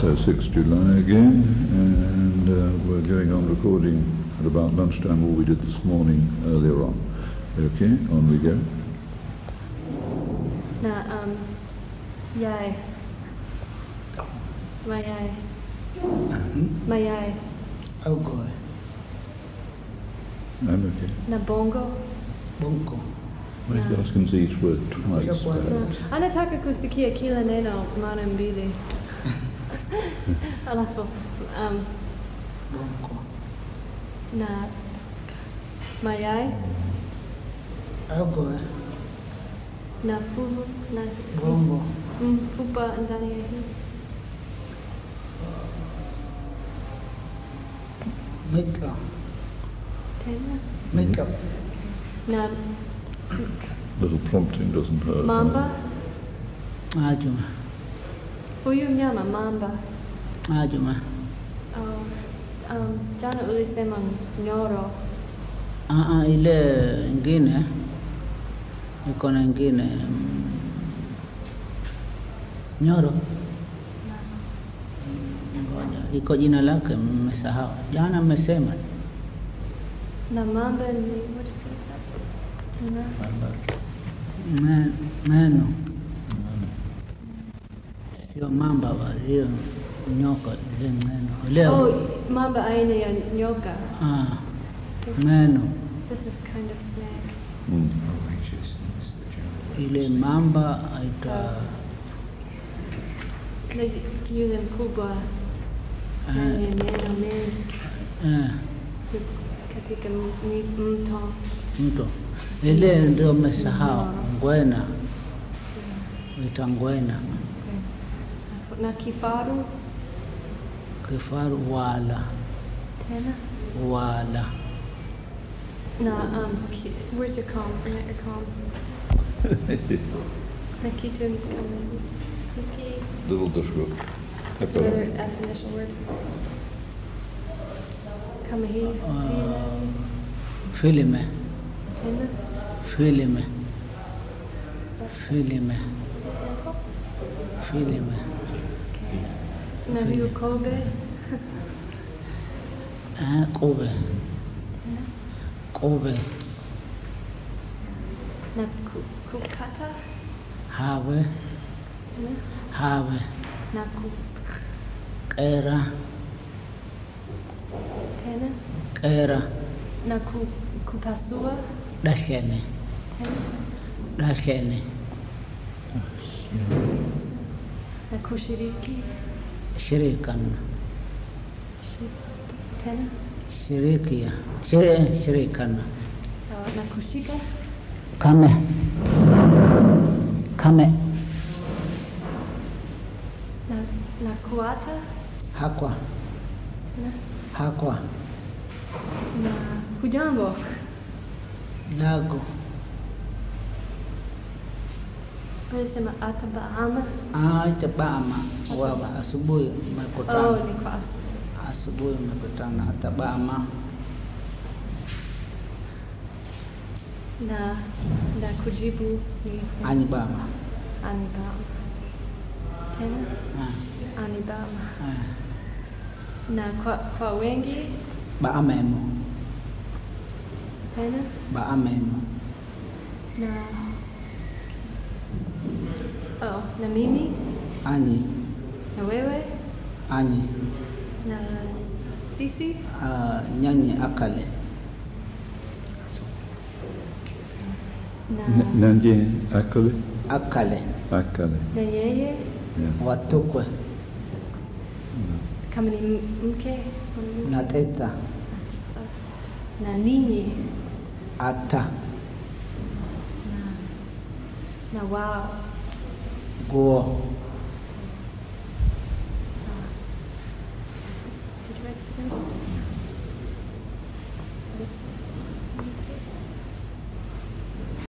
So uh, 6 July again, and uh, we're going on recording at about lunchtime all we did this morning earlier on. Okay, on we go. Dạ, um, yai, Mà dài. Mà mm-hmm. yai, Oh God. I'm okay. Na bongo. Bongo. Might yeah. ask him to each word twice. Anataka kusikia kila neno mara mbili alafu um, Bunko. na mayai Algo, na fuvu na bongo. mfupa ndani ya hii Makeup. tena Makeup. na Little prompting doesn't hurt. mamba Ajuma. Huyu mnyama mamba Ajuma. oh, um, jana ulisema nyoro Ah, ah, ile ingine iko na ingine mm, nyoro. Ngoja iko jina lake mmesahau. Jana mmesema. Na mamba ni meno sio mamba wa hiyo nyoka ile meno. Leo. Oh, mamba aina ya nyoka. ah, meno. This is kind of snake. Mm. ile mamba aita Na yule mkubwa mwenye meno mengi katika mto. mto. Ile ndio umesahau ngwena. Ita ngwena na kifaru? Kifaru wala. Tena? Wala. Na um ki, where's your calm? Where's your calm? Nikita Nikki little difficult another definition word? Kama hii. Um, uh, filme tena? Filme filme filme ነቢዩ ኮበ ቆበ ቆበ ኩካታ ሃበ ሃበ ቀራ ቀራ ኩፓሱዋ ዳሸነ ዳሸነ kushiriki shirikana Shi- Tena. shirikia Shiri- shirikana Sawa. Na kushika. kame kame Na, na kuata. hakwa Na, hakwa na hujambo. lago Anasema atabahama. aita bama waba asubuhi Oh, umekutana ni kwa asubuhi umekutana atabaama. na na kujibu ni anibama anibama. Tena Ah, anibama. ah. Na kwa, kwa wengi baamemo tena baamemo na oh, na mimi? Ani. Na wewe? Ani. Na sisi? Ah, nyanyi akale. Na Nanje Akale? akale. Akale. na yeye? Yeah. watukwe. Kama ni mke? Na teta. Na ninyi? Ata. Na, na wao 锅。